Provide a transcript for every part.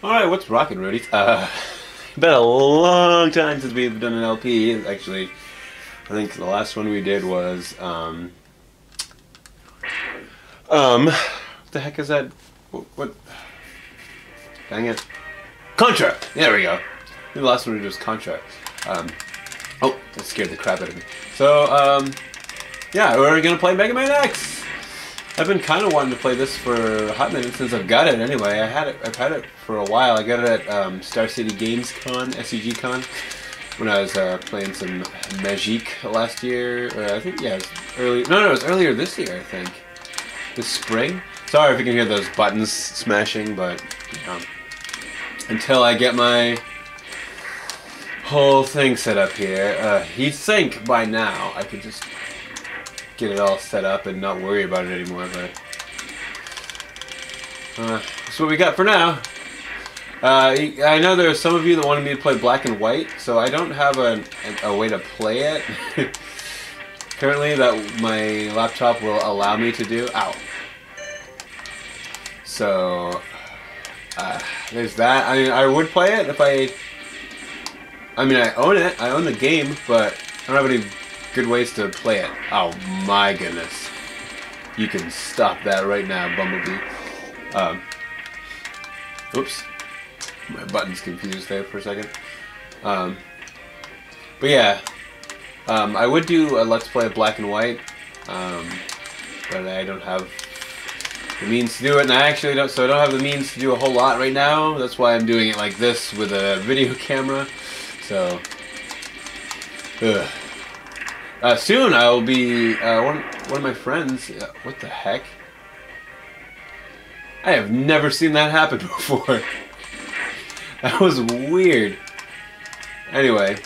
Alright, what's rockin', Roadies? Uh, been a long time since we've done an LP. Actually, I think the last one we did was, um, um, what the heck is that? What? what? Dang it. Contra! There we go. The last one we did was Contra. Um, oh, that scared the crap out of me. So, um, yeah, we're gonna play Mega Man X! I've been kind of wanting to play this for a hot minute since I've got it anyway. I had it, I've had it for a while. I got it at um, Star City Games Con, SCG Con, when I was uh, playing some Magic last year. Or I think, yeah, it was early. No, no, it was earlier this year, I think. This spring. Sorry if you can hear those buttons smashing, but um, until I get my whole thing set up here, uh, he'd think by now I could just get it all set up and not worry about it anymore, but uh, that's what we got for now. Uh, I know there are some of you that wanted me to play black and white, so I don't have a, a, way to play it. Currently, that my laptop will allow me to do. Ow. So, uh, there's that. I mean, I would play it if I... I mean, I own it. I own the game, but I don't have any good ways to play it. Oh my goodness. You can stop that right now, Bumblebee. Um, oops. My button's confused there for a second. Um, but yeah, um, I would do a Let's Play of Black and White, um, but I don't have the means to do it, and I actually don't, so I don't have the means to do a whole lot right now. That's why I'm doing it like this with a video camera. So, ugh. Uh, soon I will be uh, one one of my friends. Uh, what the heck? I have never seen that happen before. that was weird. Anyway,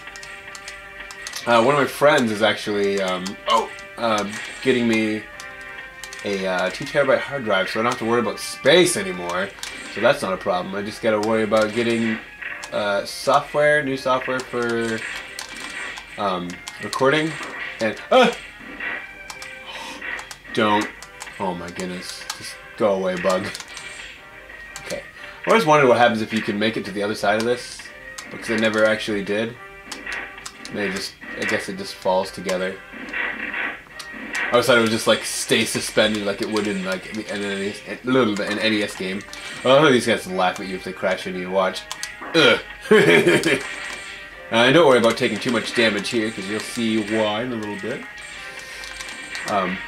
uh, one of my friends is actually um, oh um, getting me a uh, two terabyte hard drive, so I don't have to worry about space anymore. So that's not a problem. I just got to worry about getting uh, software, new software for um, recording and uh, don't. Oh my goodness. Just go away, bug. Okay. I always wondered what happens if you can make it to the other side of this. Because I never actually did. They just, I guess it just falls together. I always thought it would just like stay suspended like it would in like an NES, a little bit an NES game. Oh, these guys laugh at you if they crash into your watch. Ugh. Uh, don't worry about taking too much damage here, because you'll see why in a little bit. Um,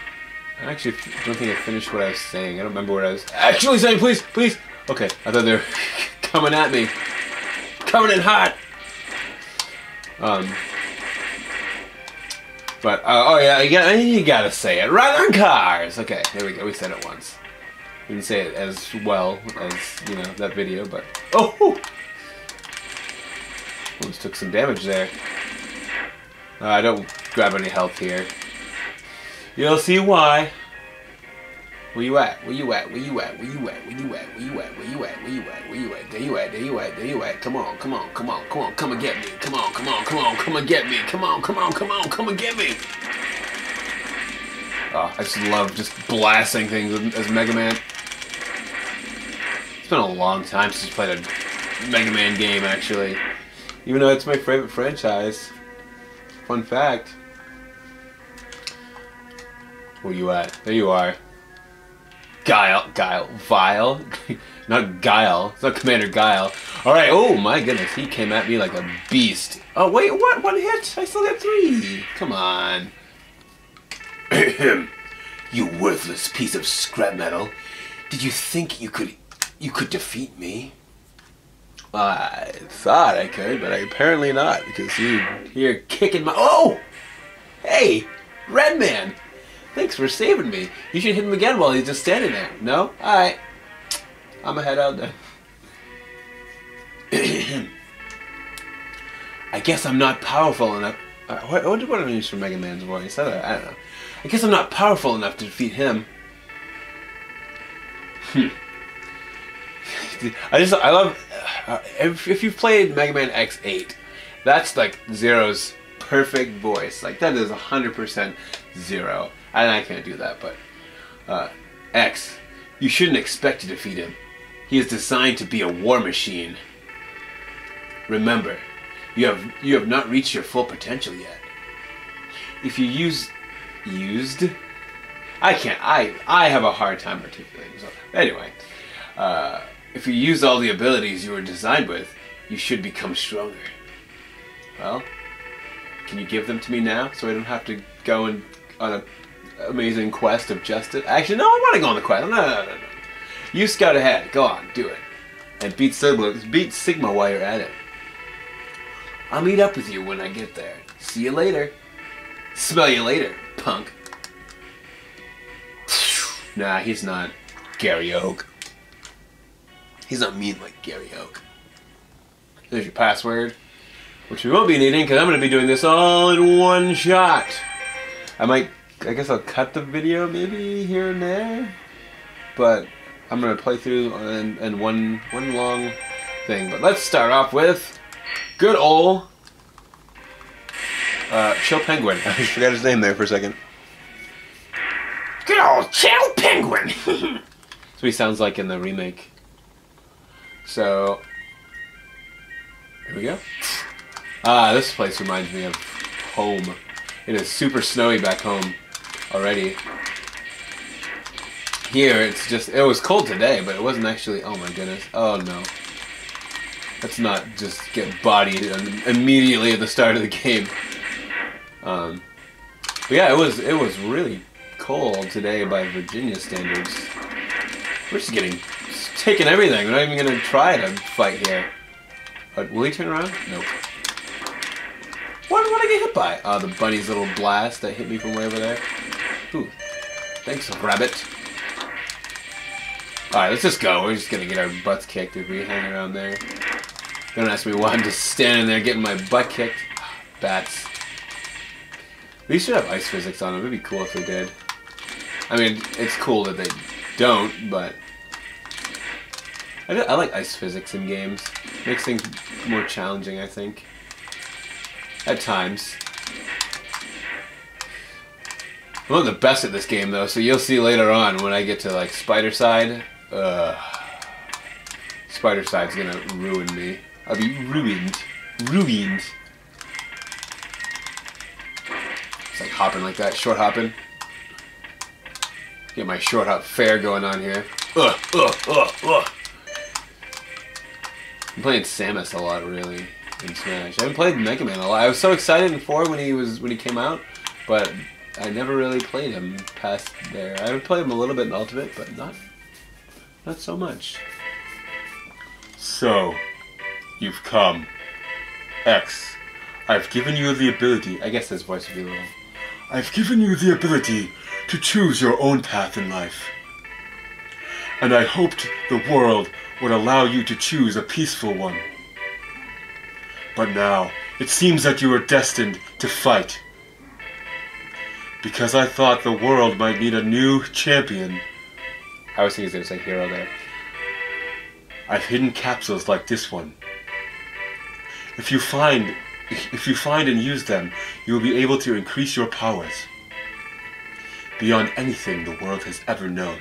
I actually don't think I finished what I was saying. I don't remember what I was actually saying. Please, please. Okay, I thought they were coming at me. Coming in hot. Um, but, uh, oh yeah, you, got, you gotta say it. Run on cars! Okay, there we go. We said it once. We didn't say it as well as, you know, that video, but... Oh! Almost took some damage there. Uh, I don't grab any health here. You'll see why. Where you at? Where you at? Where you at? Where you at? Where you at? Where you at? Where you at? Where you at? Where you at? There you at? There you at? There you at? Come on, come on, come on, come on, come and get me. Come on, come on, come on, come and get me. Come on, come on, come on, come and get me. Oh, I just love just blasting things as Mega Man. It's been a long time since I played a Mega Man game, actually. Even though it's my favorite franchise. Fun fact. Where you at? There you are. Guile. Guile. Vile. not Guile. It's not Commander Guile. Alright, oh my goodness. He came at me like a beast. Oh, wait, what? One hit? I still got three. Come on. you worthless piece of scrap metal. Did you think you could... you could defeat me? I thought I could, but I, apparently not because you you're kicking my. Oh, hey, Red Man, thanks for saving me. You should hit him again while he's just standing there. No, all right, I'm gonna head out there. I guess I'm not powerful enough. Uh, what, what, what did I use for Mega Man's voice? I don't, I don't know. I guess I'm not powerful enough to defeat him. Hmm. I just I love uh, if, if you've played Mega Man X8, that's like Zero's perfect voice. Like that is 100% Zero. And I can't do that, but uh, X, you shouldn't expect to defeat him. He is designed to be a war machine. Remember, you have you have not reached your full potential yet. If you use used I can't I I have a hard time articulating so anyway. Uh, if you use all the abilities you were designed with, you should become stronger. Well, can you give them to me now so I don't have to go and on a amazing quest of justice? Actually, no, I want to go on the quest. No, no, no, no. You scout ahead. Go on, do it, and beat Sigma. Beat Sigma while you're at it. I'll meet up with you when I get there. See you later. Smell you later, punk. Nah, he's not Gary Oak. He's not mean like Gary Oak. There's your password, which we won't be needing because I'm going to be doing this all in one shot. I might, I guess I'll cut the video maybe here and there, but I'm going to play through in, in one one long thing. But let's start off with good old uh, Chill Penguin. I forgot his name there for a second. Good old Chill Penguin! That's what he sounds like in the remake. So, here we go. Ah, this place reminds me of home. It is super snowy back home already. Here, it's just, it was cold today, but it wasn't actually, oh my goodness. Oh no. Let's not just get bodied immediately at the start of the game. Um, but yeah, it was, it was really cold today by Virginia standards. We're just getting taking everything. We're not even gonna try to fight here. But will he turn around? Nope. What did I get hit by? Oh, the bunny's little blast that hit me from way over there. Ooh. Thanks, rabbit. Alright, let's just go. We're just gonna get our butts kicked if we hang around there. Don't ask me why I'm just standing there getting my butt kicked. Bats. These should have ice physics on them. It'd be cool if they did. I mean, it's cool that they don't, but I, I like ice physics in games. Makes things more challenging, I think. At times. I'm not the best at this game though, so you'll see later on when I get to like Spider Side. Uh, Spider Side's gonna ruin me. I'll be ruined. Ruined. It's like hopping like that, short hopping. Get my short hop fair going on here. Ugh, ugh, ugh, ugh. I'm playing Samus a lot, really, in Smash. I haven't played Mega Man a lot. I was so excited in four when he was when he came out, but I never really played him past there. I would play him a little bit in Ultimate, but not not so much. So, you've come. X, I've given you the ability. I guess his voice would be a little. I've given you the ability to choose your own path in life. And I hoped the world would allow you to choose a peaceful one. But now, it seems that you are destined to fight. Because I thought the world might need a new champion, I was thinking he was going to say hero there. I've hidden capsules like this one. If you find if you find and use them, you will be able to increase your powers beyond anything the world has ever known.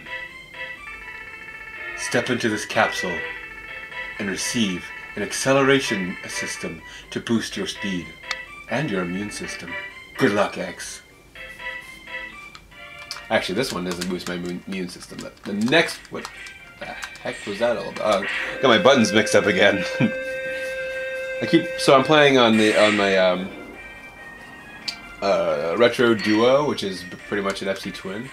Step into this capsule and receive an acceleration system to boost your speed and your immune system. Good luck, X. Actually, this one doesn't boost my immune system. But The next, what the heck was that all about? Oh, got my buttons mixed up again. I keep so I'm playing on the on my um, uh, retro duo, which is pretty much an FC twin.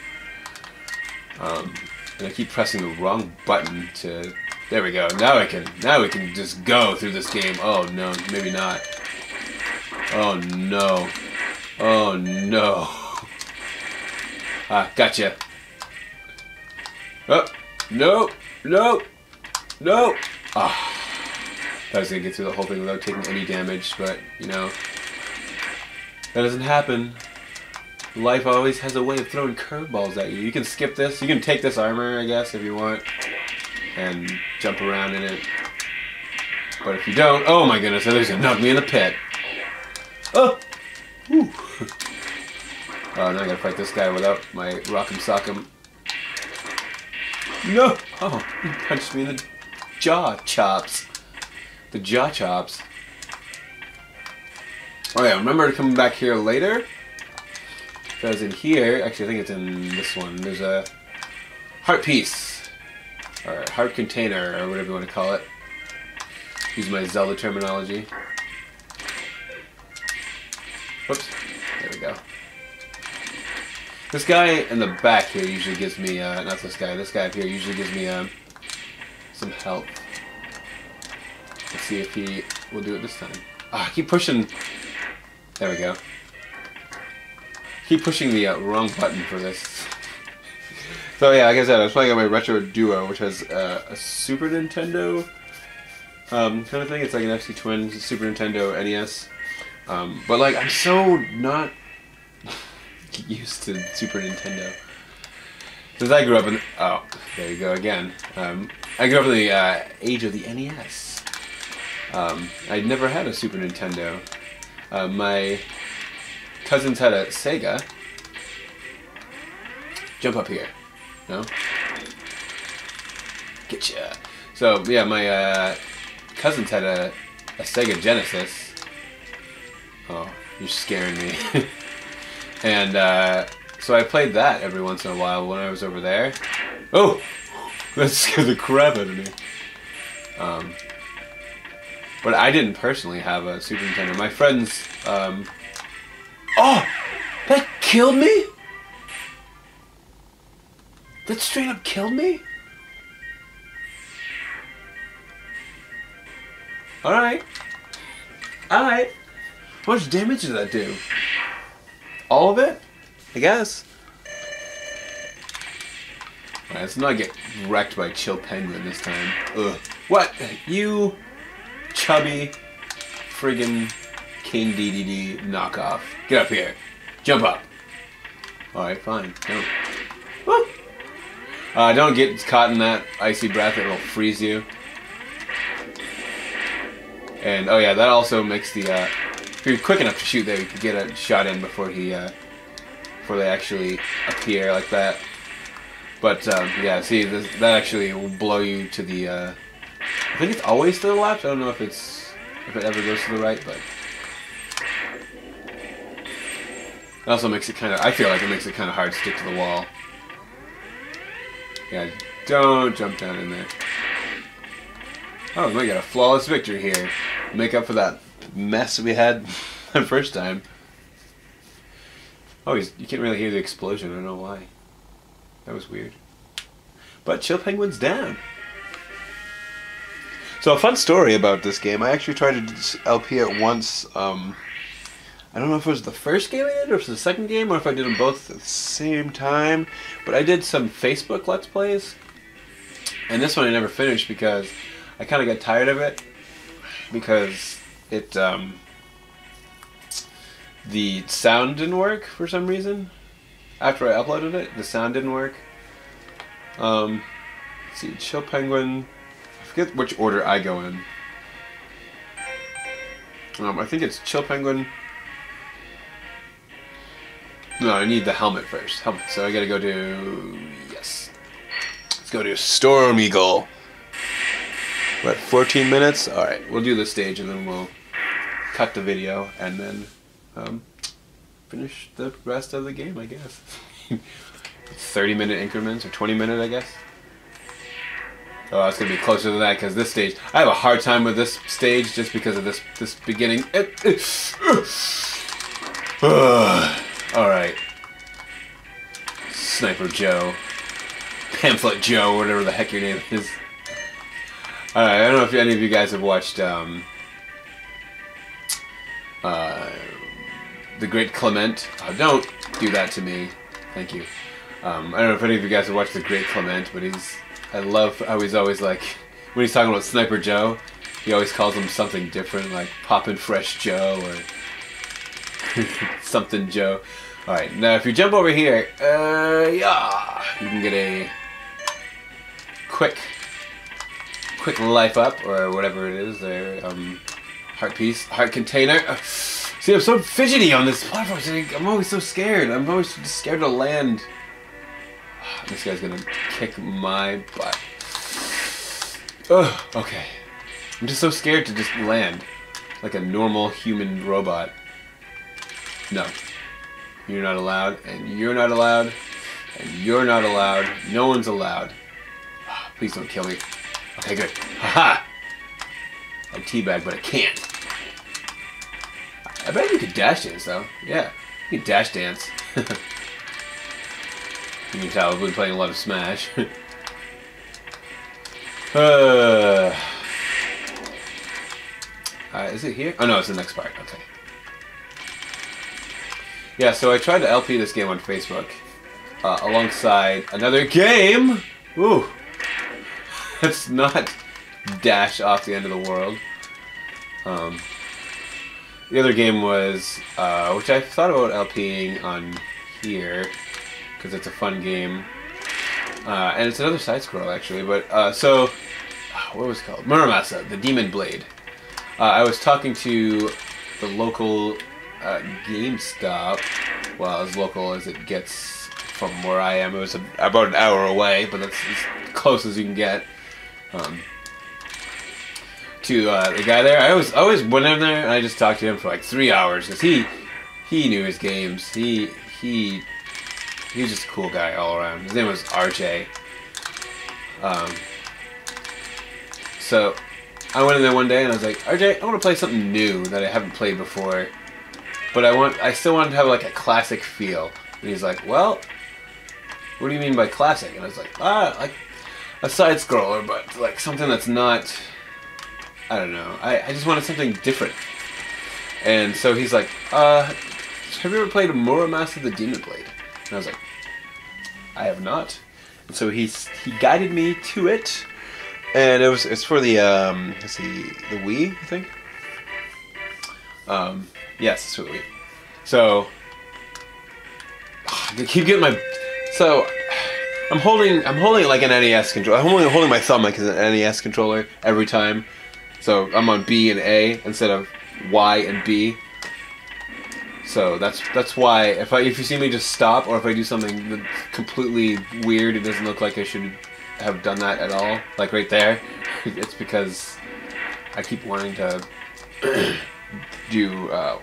Um, and I keep pressing the wrong button to. There we go. Now I can. Now we can just go through this game. Oh no, maybe not. Oh no. Oh no. Ah, gotcha. Oh, no, no, no. Ah. I was gonna get through the whole thing without taking any damage, but you know, that doesn't happen. Life always has a way of throwing curveballs at you. You can skip this. You can take this armor, I guess, if you want, and jump around in it. But if you don't, oh my goodness, there's gonna knock me in the pit. Oh! Woo. Oh, now I gotta fight this guy without my rock'em sock'em. No! Oh, he punched me in the jaw chops. The jaw chops. Oh yeah, remember to come back here later? Because in here, actually I think it's in this one, there's a heart piece. Or heart container, or whatever you want to call it. Use my Zelda terminology. Whoops. There we go. This guy in the back here usually gives me, uh, not this guy, this guy up here usually gives me, um, some help. Let's see if he will do it this time. Ah, keep pushing. There we go. Keep pushing the uh, wrong button for this. so yeah, like I said, I was playing on my Retro Duo, which has uh, a Super Nintendo um, kind of thing. It's like an FC Twin, Super Nintendo, NES. Um, but like, I'm so not used to Super Nintendo. Since I grew up in, oh, there you go again. Um, I grew up in the uh, age of the NES. Um, I'd never had a Super Nintendo. Uh, my cousins had a Sega. Jump up here. No? Getcha. So, yeah, my uh, cousins had a, a Sega Genesis. Oh, you're scaring me. and uh, so I played that every once in a while when I was over there. Oh! That scared the crap out of me. Um, but I didn't personally have a Super Nintendo. My friends. Um, oh! That killed me? That straight up killed me? Alright. Alright. How much damage did that do? All of it? I guess. Alright, let's not get wrecked by Chill Penguin this time. Ugh. What? You chubby friggin' King Dedede knockoff. Get up here. Jump up. Alright, fine. Jump. Uh, don't get caught in that icy breath, it'll freeze you. And, oh yeah, that also makes the, uh, if you're quick enough to shoot there, you can get a shot in before he, uh, before they actually appear like that. But, um, yeah, see, this, that actually will blow you to the, uh, I think it's always to the left. I don't know if it's, if it ever goes to the right, but. It also makes it kind of, I feel like it makes it kind of hard to stick to the wall. Yeah, don't jump down in there. Oh, we got a flawless victory here. Make up for that mess we had the first time. Oh, you can't really hear the explosion. I don't know why. That was weird. But Chill Penguin's down. So a fun story about this game. I actually tried to LP it once. Um, I don't know if it was the first game I did, or if it was the second game, or if I did them both at the same time. But I did some Facebook Let's Plays. And this one I never finished because I kind of got tired of it. Because it, um, the sound didn't work for some reason. After I uploaded it, the sound didn't work. Um, see, Chill Penguin. I forget which order I go in. Um, I think it's Chill Penguin. No, I need the helmet first. Helmet. So I gotta go to yes. Let's go to Storm Eagle. What? 14 minutes. All right, we'll do this stage and then we'll cut the video and then um, finish the rest of the game, I guess. 30 minute increments or 20 minute, I guess. Oh, it's gonna be closer to that because this stage, I have a hard time with this stage just because of this this beginning. Right, Sniper Joe, Pamphlet Joe, whatever the heck your name is. All right, I don't know if any of you guys have watched um, uh, The Great Clement. Oh, don't do that to me. Thank you. Um, I don't know if any of you guys have watched The Great Clement, but he's. I love how he's always like. When he's talking about Sniper Joe, he always calls him something different, like Poppin' Fresh Joe or something Joe. Alright, now if you jump over here, uh, yeah, you can get a quick, quick life up, or whatever it is there, um, heart piece, heart container. Uh, see, I'm so fidgety on this platform, I'm always so scared. I'm always scared to land. This guy's gonna kick my butt. Ugh, okay. I'm just so scared to just land like a normal human robot. No. You're not allowed, and you're not allowed, and you're not allowed. No one's allowed. Please don't kill me. Okay, good. Haha! I'm teabag, but I can't. I bet you could dash dance, though. Yeah, you could dash dance. you can tell I've been playing a lot of Smash. uh, uh, is it here? Oh no, it's the next part. Okay. Yeah, so I tried to LP this game on Facebook uh, alongside another game. Ooh, that's not dash off the end of the world. Um, the other game was, uh, which I thought about LPing on here because it's a fun game, uh, and it's another side scroll actually. But uh, so, what was it called? Muramasa, the Demon Blade. Uh, I was talking to the local uh, GameStop, well, as local as it gets from where I am. It was a, about an hour away, but that's as close as you can get. Um, to uh, the guy there, I always always went in there and I just talked to him for like three hours because he he knew his games. He he he was just a cool guy all around. His name was RJ. Um, so I went in there one day and I was like, RJ, I want to play something new that I haven't played before, but I want I still wanted to have like a classic feel. And he's like, well, what do you mean by classic? And I was like, ah, like a side scroller, but like something that's not. I don't know. I, I just wanted something different. And so he's like, uh, have you ever played Muramasa the Demon Blade? And I was like, I have not. And so he's he guided me to it, and it was it's for the um let's see the Wii I think. Um yes, Wii. So I keep getting my so I'm holding I'm holding like an NES controller. I'm holding holding my thumb like an NES controller every time. So I'm on B and A instead of Y and B. So that's that's why if I if you see me just stop or if I do something completely weird, it doesn't look like I should have done that at all. Like right there, it's because I keep wanting to do uh,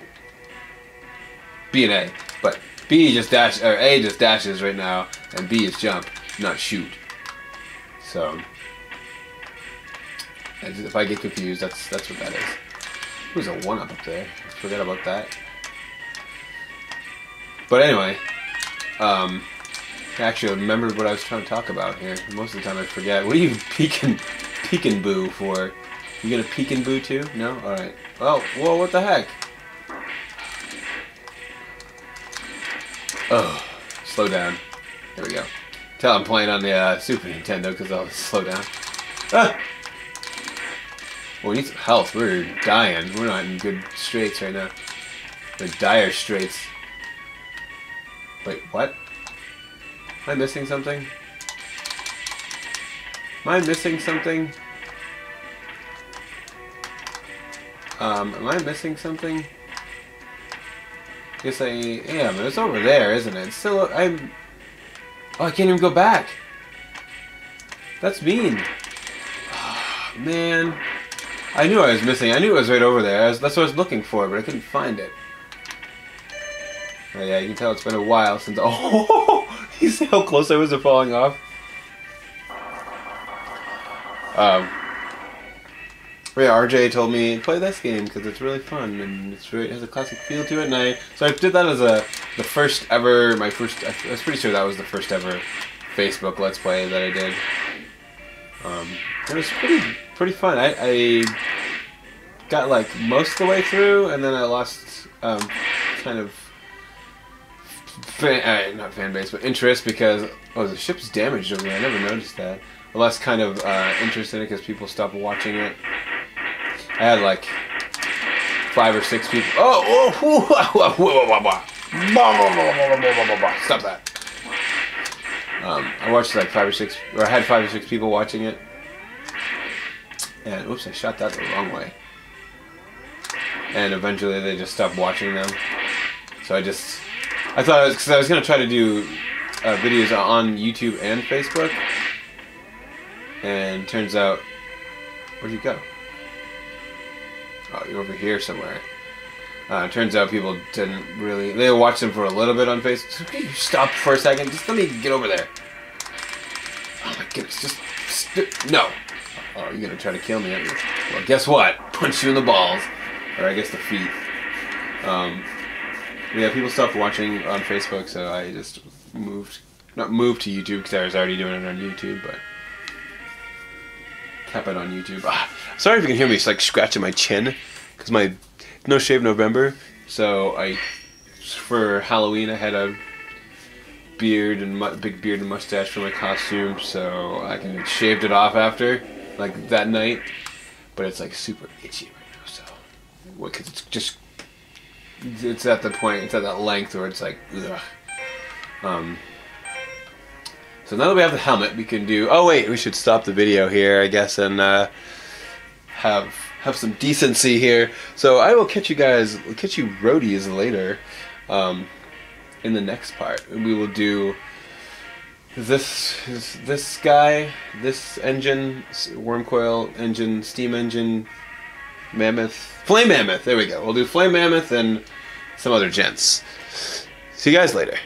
B and A, but B just dash or A just dashes right now, and B is jump, not shoot. So if I get confused, that's that's what that is. There's a one up up there. Forget about that. But anyway, um, I actually remembered what I was trying to talk about here. Most of the time I forget. What are you peeking, peeking boo for? You gonna peek and boo too? No? Alright. Oh, whoa, what the heck? Oh, slow down. There we go. Tell I'm playing on the uh, Super Nintendo because I'll slow down. Ah! Well, we need some health. We're dying. We're not in good straits right now. We're dire straits. Wait, what? Am I missing something? Am I missing something? Um, am I missing something? Guess I am. It's over there, isn't it? It's still, I'm... Oh, I can't even go back. That's mean. man. I knew I was missing. I knew it was right over there. Was, that's what I was looking for, but I couldn't find it. Oh, yeah, you can tell it's been a while since. Oh, you see how close I was to falling off. Um. Yeah, RJ told me play this game because it's really fun and it's really, it has a classic feel to it. And I so I did that as a the first ever my first. I was pretty sure that was the first ever Facebook Let's Play that I did. Um, it was pretty pretty fun. I, I got like most of the way through, and then I lost um, kind of fan, uh, not fan base, but interest because oh the ship's damaged over there. I never noticed that. I lost kind of uh, interest in it because people stopped watching it. I had like five or six people. Oh, oh, stop that. Um, I watched like five or six, or I had five or six people watching it. And oops, I shot that the wrong way. And eventually they just stopped watching them. So I just, I thought because I was going to try to do uh, videos on YouTube and Facebook. And turns out Where'd you go? Oh, you're over here somewhere. Uh, turns out people didn't really. They watched him for a little bit on Facebook. Can you stop for a second? Just let me get over there. Oh my goodness, just. St- no! Oh, you're gonna try to kill me, aren't you? Well, guess what? Punch you in the balls. Or I guess the feet. Um, yeah, people stopped watching on Facebook, so I just moved. Not moved to YouTube because I was already doing it on YouTube, but. Kept it on YouTube. Ah, sorry if you can hear me It's like scratching my chin because my no shave November. So I, for Halloween, I had a beard and big beard and mustache for my costume, so I can shaved it off after, like that night. But it's like super itchy right now, so because it's just it's at the point, it's at that length where it's like, ugh. Um. So now that we have the helmet, we can do. Oh wait, we should stop the video here, I guess, and uh, have have some decency here. So I will catch you guys, catch you roadies later, um, in the next part. We will do this this guy, this engine, worm coil engine, steam engine, mammoth, flame mammoth. There we go. We'll do flame mammoth and some other gents. See you guys later.